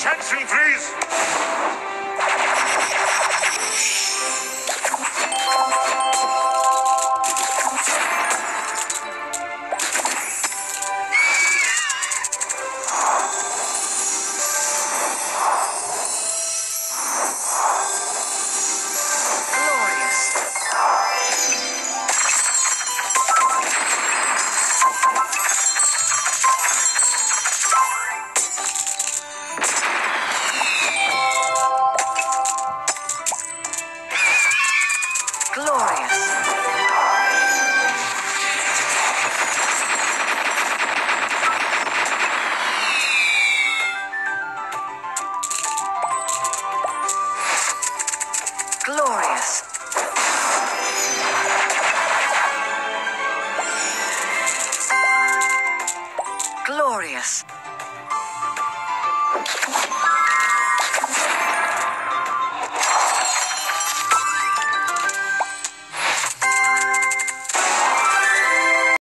attention, please. Glorious. Glorious. Glorious.